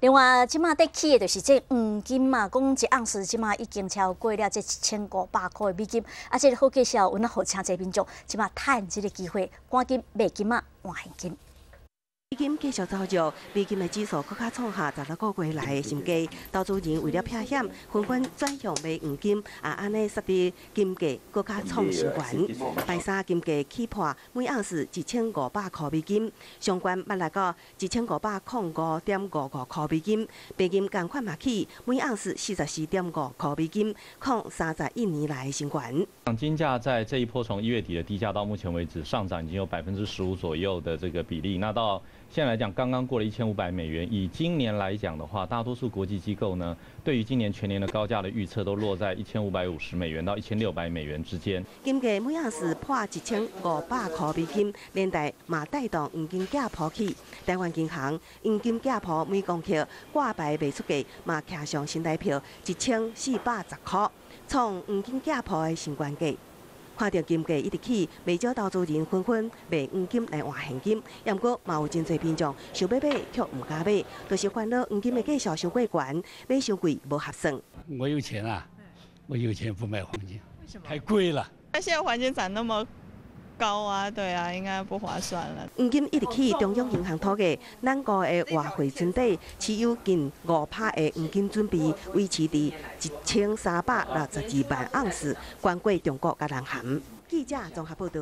另外，即马得起的就是这黄金嘛，讲一盎司即马已经超过了这一千五百块的美金，啊，即个好介绍，阮那好请这民众即马趁即个机会，赶紧买金嘛换现金。美金继续走弱，美金的指数更加创下十六个月来的新低。投资人为了避险，纷纷转向买黄金，啊，安尼使得金价更加创新高。拜三金价起破每盎司一千五百块美金，相关卖来到一千五百零五点五五块美金。白金同款嘛起每盎司四十四点五块美金，创三十一年来新高。金价在这一波从一月底的低价到目前为止上涨已经有百分之十五左右的这个比例，那到现在来讲，刚刚过了一千五百美元。以今年来讲的话，大多数国际机构呢，对于今年全年的高价的预测都落在一千五百五十美元到一千六百美元之间。金价每盎司破一千五百块美金，连带嘛带动黄金价破起。台湾银行黄金价破每公克挂牌卖出价嘛，骑上新台票一千四百十块，创黄金价破的新关价。看到金价一直起，未少投资人纷纷卖黄金来换现金，不过嘛有真侪品种想买买却毋敢买，就是烦恼黄金的价小收过悬，买收贵无合算。我有钱啊，我有钱不买黄金，为什么？太贵了。那现在黄金涨那么。高啊，对啊，应该不划算了。黄金一直去，中央银行统计，咱国的外汇存底持有近五拍的黄金准备维持伫一千三百六十二万盎司，关过中国甲南韩。记者综合报道。